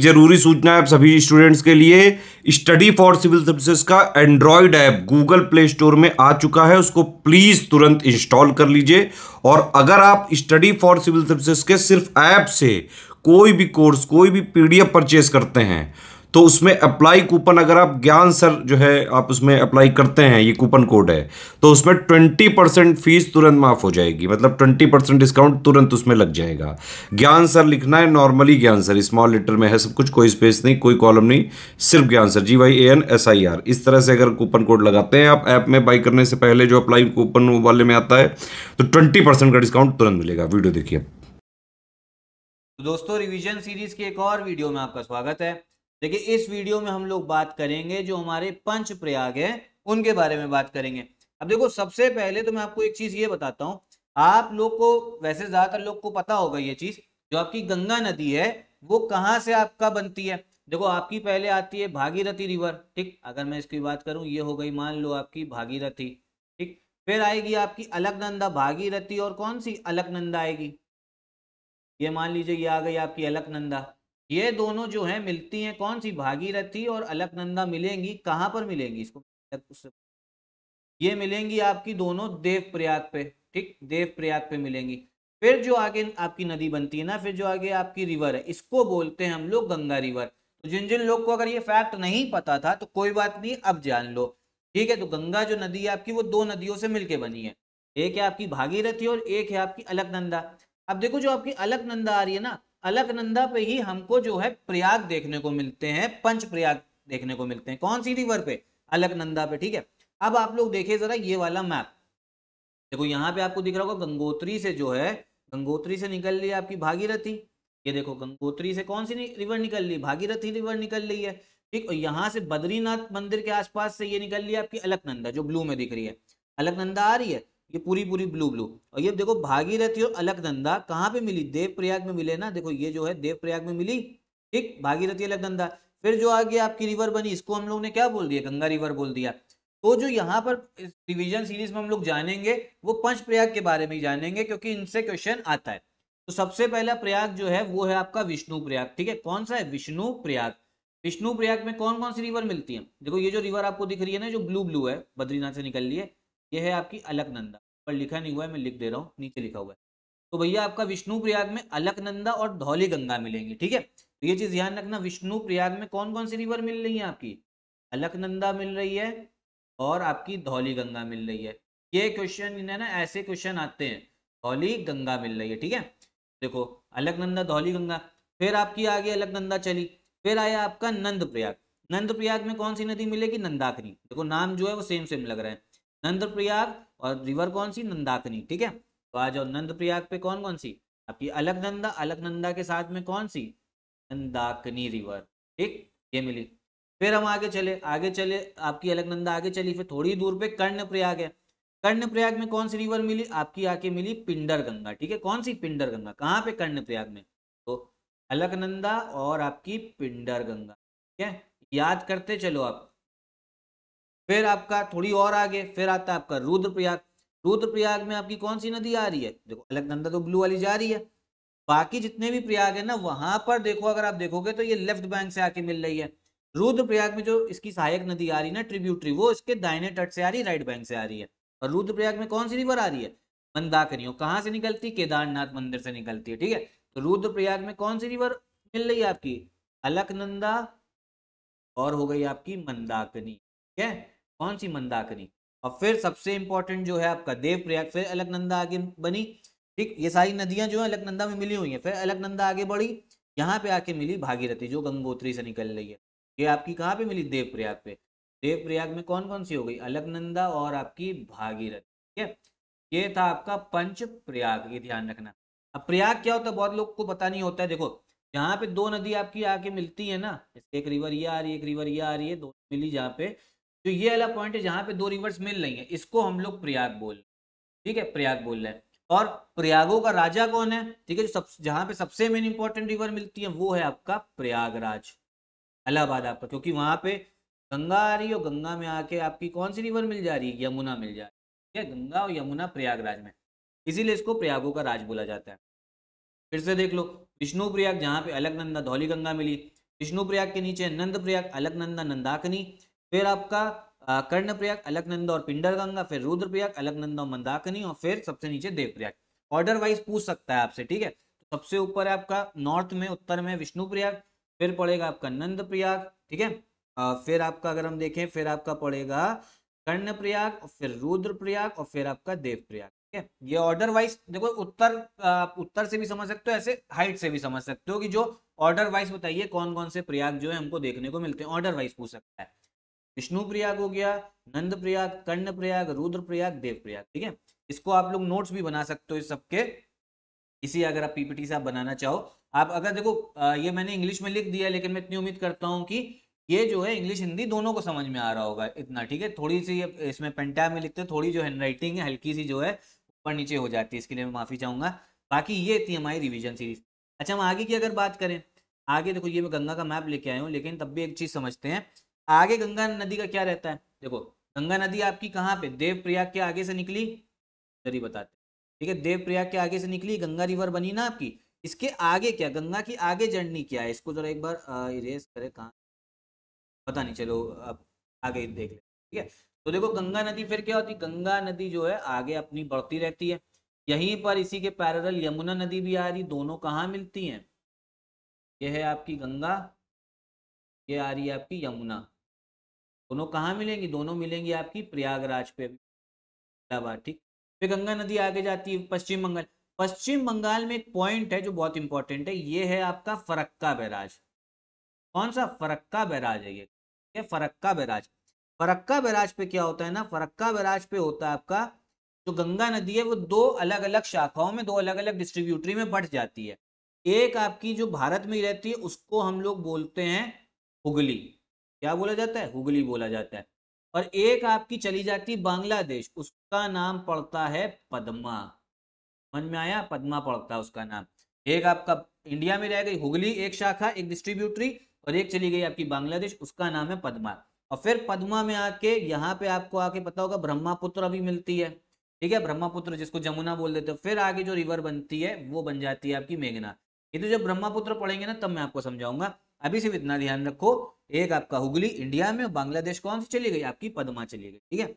ज़रूरी सूचना है सभी स्टूडेंट्स के लिए। स्टडी फॉर सिविल सर्विसेज़ का Android app Google Play Store में आ चुका है। उसको प्लीज़ तुरंत इंस्टॉल कर लीजिए। और अगर आप स्टडी फॉर सिविल सर्विसेज़ के सिर्फ़ ऐप से कोई भी कोर्स, कोई भी पीडीएफ परचेस करते हैं तो उसमें अप्लाई कूपन अगर आप ज्ञान सर जो है, आप उसमें अप्लाई करते हैं, ये कूपन कोड है तो उसमें ट्वेंटी परसेंट फ़ीस तुरंत माफ़ हो जाएगी मतलब ट्वेंटी परसेंट डिस्काउंट तुरंत उसमें लग जाएगा। ज्ञान सर लिखना है, नॉर्मली ज्ञान सर, स्मॉल लेटर में है, सब कुछ, कोई स्पेस नहीं, कोई कॉलम नहीं, सिर्फ़ ज्ञान sir ji Y A N S I R इस तरह से अगर कूपन कोड लगाते हैं, आप ऐप में बाई करने से पहले जो अप्लाई कूपन वाले में आता है तो ट्वेंटी परसेंट का डिस्काउंट तुरंत मिलेगा। वीडियो देखिए। दोस्तों रिवीजन सीरीज़ के एक और वीडियो में आपका स्वागत है। देखिए, इस वीडियो में हम लोग बात करेंगे जो हमारे पंच प्रयाग है, उनके बारे में बात करेंगे। अब देखो, सबसे पहले तो मैं आपको एक चीज़ ये बताता हूँ। आप लोग को, वैसे ज़्यादातर लोग को पता होगा ये चीज़, जो आपकी गंगा नदी है, वो कहाँ से आपका बनती है? देखो, आपकी पहले आती है भागीरथी रिवर ठीक? अगर मैं इसकी बात करूँ, ये हो गई मान लो आपकी भागीरथी, ठीक? फिर आएगी आपकी अलकनंदा, भागीरथी और कौन सी अलकनंदा आएगी? ये मान लीजिए ये आ गई आपकी अलकनंदा। ये दोनों जो है मिलती हैं, कौन सी? भागीरथी और अलकनंदा मिलेंगी। कहाँ पर मिलेंगी इसको? ये मिलेंगी आपकी दोनों देव प्रयाग पे, ठीक? देव प्रयाग पे मिलेंगी। फिर जो आगे आपकी नदी बनती है ना, फिर जो आगे आपकी रिवर है, इसको बोलते हैं हम लोग गंगा रिवर। तो जिन जिन लोग को अगर ये फैक्ट नहीं पता था तो कोई बात नहीं, अब जान लो। ठीक है तो गंगा जो नदी है आपकी, वो दो नदियों से मिलके बनी है। एक है आपकी भागीरथी और एक है आपकी अलकनंदा। अब देखो जो आपकी अलकनंदा आ रही है ना अलकनंदा पे ही हमको जो है प्रयाग देखने को मिलते हैं, पंच प्रयाग देखने को मिलते हैं। कौन सी रिवर पे? अलकनंदा पे, ठीक है? अब आप लोग देखिए जरा ये वाला मैप। देखो यहाँ पे आपको दिख रहा होगा गंगोत्री से जो है, गंगोत्री से निकल रही है आपकी भागीरथी। ये देखो गंगोत्री से कौन सी रिवर निकल रही भागीरथी रिवर निकल रही है। ठीक, और यहाँ से बद्रीनाथ मंदिर के आसपास से ये निकल रही है आपकी अलकनंदा जो ब्लू में दिख रही है। अलकनंदा आ रही है। ये पूरी पूरी ब्लू ब्लू और ये देखो भागीरथी और अलकनंदा कहाँ पे मिली? देव प्रयाग में मिले ना? देखो, ये जो है देव प्रयाग में मिली। ठीक? भागीरथी अलकनंदा फिर जो आगे आपकी रिवर बनी, इसको हम लोग ने क्या बोल दिया? गंगा रिवर बोल दिया। तो जो यहाँ पर रिविजन सीरीज़ में हम लोग जानेंगे, वो पंच प्रयाग के बारे में ही जानेंगे, क्योंकि इनसे क्वेश्चन आता है। तो सबसे पहला प्रयाग जो है, वो है आपका विष्णु प्रयाग ठीक है? कौन सा है? विष्णु प्रयाग विष्णु प्रयाग में कौन कौन सी रिवर मिलती है? देखो, ये जो रिवर आपको दिख रही है ना, जो ब्लू ब्लू है, बद्रीनाथ से निकल है ये है आपकी अलकनंदा। पर लिखा नहीं हुआ है, मैं लिख दे रहा हूँ, नीचे लिखा हुआ है। तो भैया आपका विष्णु प्रयाग में अलकनंदा और धौली गंगा मिलेंगी, ठीक है? तो ये चीज़ ध्यान रखना विष्णु प्रयाग में कौन कौन सी रिवर मिल रही है आपकी? अलकनंदा मिल रही है और आपकी धौली गंगा मिल रही है। ये क्वेश्चन ना, ऐसे क्वेश्चन आते हैं धौली गंगा मिल रही है, ठीक है? देखो, अलकनंदा धौली गंगा फिर आपकी आगे अलकनंदा चली, फिर आया आपका नंद प्रयाग नंद प्रयाग में कौन सी नदी मिलेगी? नंदाकनी। देखो, नाम जो है वो सेम सेम लग रहा है। नंद प्रयाग और रिवर कौन सी? नंदाकनी ठीक है? तो आ जाओ नंद प्रयाग पे कौन कौन सी? आपकी अलकनंदा अलकनंदा के साथ में कौन सी? नंदाकनी रिवर, ठीक? ये मिली। फिर हम आगे चले आगे चले, आपकी अलकनंदा आगे चली, फिर थोड़ी दूर पे कर्ण प्रयाग है। कर्ण प्रयाग में कौन सी रिवर मिली? आपकी आके मिली पिंडर गंगा ठीक है? कौन सी? पिंडर गंगा कहाँ पे? कर्ण प्रयाग में। तो अलकनंदा और आपकी पिंडर गंगा ठीक है? याद करते चलो आप। फिर आपका थोड़ी और आगे, फिर आता है आपका रुद्रप्रयाग। रुद्रप्रयाग में आपकी कौन सी नदी आ रही है? देखो, अलकनंदा तो ब्लू वाली जा रही है। बाकी जितने भी प्रयाग है ना, वहाँ पर देखो, अगर आप देखोगे तो ये लेफ़्ट बैंक से आके मिल रही है। रुद्रप्रयाग में जो इसकी सहायक नदी आ रही है ना, ट्रिब्यूटरी, वो इसके दाहिने तट से आ रही है, राइट बैंक से आ रही है। और रुद्रप्रयाग में कौन सी रिवर आ रही है? मंदाकिनी कहाँ से निकलती? केदारनाथ मंदिर से निकलती है, ठीक है? तो रुद्रप्रयाग में कौन सी रिवर मिल रही है आपकी? अलकनंदा और हो गई आपकी मंदाकिनी, ठीक है? कौन सी मंदाकिनी और फिर सबसे इंपॉर्टेंट जो है आपका देव प्रयाग फिर अलकनंदा आगे बनी, ठीक? ये सारी नदियाँ जो है अलकनंदा में मिली हुई हैं, फिर अलकनंदा आगे बढ़ी, यहाँ पे आके मिली भागीरथी, जो गंगोत्री से निकल रही है। ये आपकी कहाँ पे मिली? देव प्रयाग पे। देव प्रयाग में कौन कौन सी हो गई? अलकनंदा और आपकी भागीरथी, ठीक है? ये था आपका पंच प्रयाग, ये ध्यान रखना। अब प्रयाग क्या होता है? बहुत लोग को पता नहीं होता है। देखो, यहाँ पे दो नदी आपकी आके मिलती है ना एक रिवर ये आ रही है, एक रिवर ये आ रही है दो मिली जहाँ पे। जो ये वाला पॉइंट है जहाँ पे दो रिवर्स मिल रही है। इसको हम लोग प्रयाग बोल ठीक है? प्रयाग बोल रहे हैं। और प्रयागों का राजा कौन है? ठीक है, जो सब जहाँ पे सबसे मेन इंपॉर्टेंट रिवर मिलती है, वो है आपका प्रयागराज। इलाहाबाद आपका। क्योंकि वहाँ पे गंगा आ रही है और गंगा में आके आपकी कौन सी रिवर मिल जा रही है? यमुना मिल जा रही है। गंगा और यमुना प्रयागराज में। इसीलिए इसको प्रयागों का राज बोला जाता है। फिर से देख लो, विष्णु प्रयाग जहाँ पे अलकनंदा धौली गंगा मिली। विष्णु प्रयाग के नीचे नंद प्रयाग अलकनंदा नंदाकनी। फिर आपका कर्ण प्रयाग अलकनंदा और पिंडर गंगा फिर रुद्र प्रयाग अलकनंदा और मंदाकनी और फिर सबसे नीचे देव प्रयाग ऑर्डर वाइज पूछ सकता है आपसे, ठीक है? सबसे ऊपर है आपका नॉर्थ में, उत्तर में विष्णु प्रयाग फिर पड़ेगा आपका नंद प्रयाग ठीक है? फिर आपका अगर हम देखें, फिर आपका पड़ेगा कर्ण प्रयाग फिर रुद्र प्रयाग और फिर आपका देव प्रयाग ठीक है? ये ऑर्डर वाइज देखो उत्तर आप उत्तर से भी समझ सकते हो, ऐसे हाइट से भी समझ सकते हो कि जो ऑर्डर वाइज बताइए कौन कौन से प्रयाग जो है हमको देखने को मिलते हैं। ऑर्डर वाइज पूछ सकता है। विष्णु प्रयाग हो गया नंद प्रयाग कर्ण प्रयाग रुद्र प्रयाग देव प्रयाग ठीक है? इसको आप लोग नोट्स भी बना सकते हो इस सबके। इसी अगर आप पीपीटी से आप बनाना चाहो। आप अगर देखो ये मैंने इंग्लिश में लिख दिया लेकिन मैं इतनी उम्मीद करता हूँ कि ये जो है इंग्लिश हिंदी दोनों को समझ में आ रहा होगा इतना, ठीक है? थोड़ी सी इसमें पेंटा में लिखते थोड़ी जो हैंड राइटिंग है, हल्की सी जो है, ऊपर नीचे हो जाती है, इसके लिए मैं माफ़ी चाहूँगा। बाकी ये थी हमारी रिविजन सीरीज़ अच्छा हम आगे की अगर बात करें, आगे देखो, ये मैं गंगा का मैप लेके आया हूँ, लेकिन तब भी एक चीज़ समझते हैं। आगे गंगा नदी का क्या रहता है? देखो, गंगा नदी आपकी कहाँ पे? देव प्रयाग के आगे से निकली जरी बताते ठीक है देव प्रयाग के आगे से निकली, गंगा रिवर बनी ना आपकी। इसके आगे क्या? गंगा की आगे जर्नी क्या है? इसको जरा एक बार इरेज करे कहा? पता नहीं, चलो अब आगे देख ले ठीक है? तो देखो, गंगा नदी फिर क्या होती? गंगा नदी जो है, आगे अपनी बढ़ती रहती है। यहीं पर इसी के पैरल यमुना नदी भी आ रही, दोनों कहाँ मिलती हैं? यह है आपकी गंगा, ये आ रही है आपकी यमुना। दोनों कहाँ मिलेंगी? दोनों मिलेंगी आपकी प्रयागराज पे इलाहाबाद, ठीक? फिर गंगा नदी आगे जाती है, पश्चिम बंगाल। पश्चिम बंगाल में एक पॉइंट है जो बहुत इंपॉर्टेंट है, ये है आपका फरक्का बैराज। कौन सा? फरक्का बैराज है ये। ये फरक्का बैराज। फरक्का बैराज पे क्या होता है ना? फरक्का बैराज पे होता है आपका, जो गंगा नदी है, वो दो अलग अलग शाखाओं में, दो अलग अलग डिस्ट्रीब्यूटरी में बढ़ जाती है। एक आपकी जो भारत में रहती है, उसको हम लोग बोलते हैं हुगली। क्या बोला जाता है? हुगली बोला जाता है। और एक आपकी चली जाती बांग्लादेश, उसका नाम पड़ता है पद्मा। मन में आया? पद्मा पड़ता है उसका नाम। एक आपका इंडिया में रह गई हुगली, एक शाखा, एक डिस्ट्रीब्यूटरी और एक चली गई आपकी बांग्लादेश, उसका नाम है पद्मा। और फिर पद्मा में आके यहाँ पे आपको आके पता होगा ब्रह्मापुत्र अभी मिलती है। ठीक है? ब्रह्मापुत्र जिसको जमुना बोल देते हो। फिर आगे जो रिवर बनती है, वो बन जाती है आपकी मेघना। ये तो जब ब्रह्मापुत्र पढ़ेंगे ना, तब मैं आपको समझाऊँगा। अभी सिर्फ़ इतना ध्यान रखो। एक आपका हुगली, इंडिया में बांग्लादेश कौन सी चली गई? आपकी पदमा चली गई, ठीक है?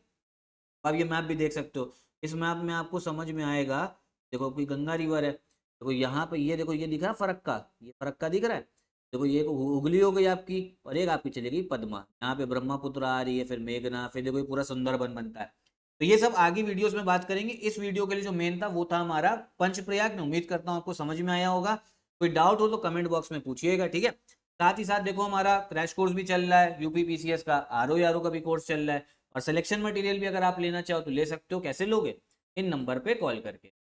अब ये मैप भी देख सकते हो। इस मैप में आपको समझ में आएगा, देखो कोई गंगा रिवर है, देखो यहाँ पे ये देखो, ये दिख रहा है फरक्का, ये फरक्का दिख रहा है? देखो ये हुगली हो गई आपकी, और एक आपकी चली गई पदमा। यहाँ पे ब्रह्मपुत्र आ रही है, फिर मेघना, फिर देखो ये पूरा सुंदरबन बनता है। तो ये सब आगे वीडियोस में बात करेंगे। इस वीडियो के लिए जो मेन था, वो था हमारा पंच प्रयाग मैं उम्मीद करता हूँ आपको समझ में आया होगा। कोई डाउट हो तो कमेंट बॉक्स में पूछिएगा, ठीक है? साथ ही साथ देखो हमारा क्रैश कोर्स भी चल रहा है यूपी पीसीएस का आर ओ का भी कोर्स चल रहा है और सिलेक्शन मटेरियल भी अगर आप लेना चाहो तो ले सकते हो। कैसे लोगे? इन नंबर पे कॉल करके।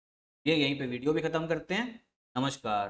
ये यहीं पे वीडियो भी खत्म करते हैं। नमस्कार।